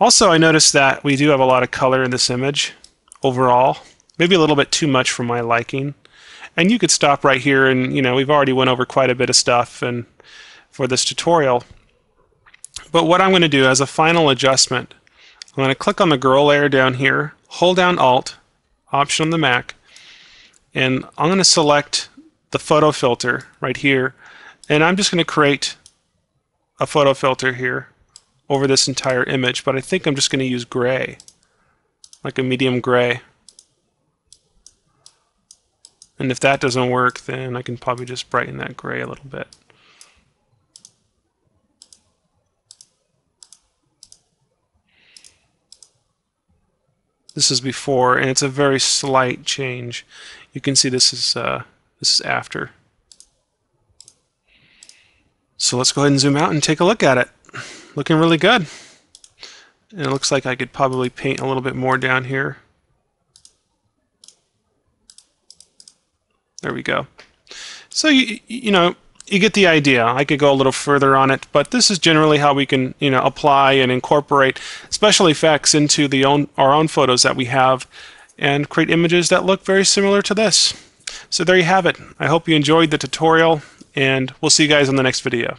Also, I noticed that we do have a lot of color in this image overall, maybe a little bit too much for my liking. And you could stop right here and, you know, we've already went over quite a bit of stuff and for this tutorial. But what I'm going to do as a final adjustment, I'm going to click on the girl layer down here, hold down Alt, Option on the Mac, and I'm going to select the photo filter right here, and I'm just going to create a photo filter here over this entire image, but I think I'm just going to use gray, like a medium gray. And if that doesn't work, then I can probably just brighten that gray a little bit. This is before, and it's a very slight change. You can see this is uh, this is after. So let's go ahead and zoom out and take a look at it. Looking really good. And it looks like I could probably paint a little bit more down here. There we go. So you you know you get the idea. I could go a little further on it, but this is generally how we can you know apply and incorporate special effects into the own our own photos that we have and create images that look very similar to this. So there you have it. I hope you enjoyed the tutorial and we'll see you guys on the next video.